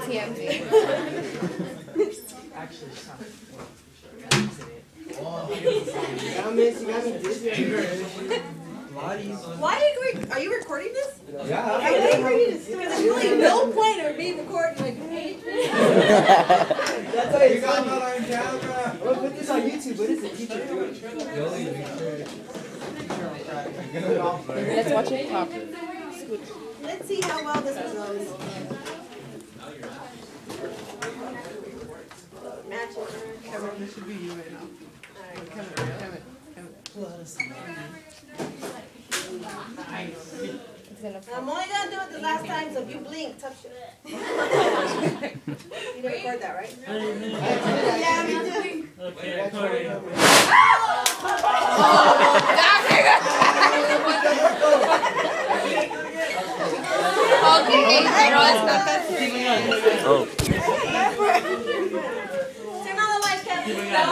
TMZ. Actually, stop. Yeah, miss, you got me dizzy. Why are you, are you recording this? Yeah. I think there's really no point of me recording like, hey. That's why You got that on camera. We'll put this on YouTube. What is the teacher doing? Let's watch it pop. Let's see how well this goes. Matches. Kevin, this should be you right now. Kevin, Kevin, Kevin. It's gonna I'm only gonna do it the last time, so if you blink, tough shit. You didn't record that, right? Yeah, me too. Okay, Corey. Oh! Okay, zero, it's not that serious. Oh.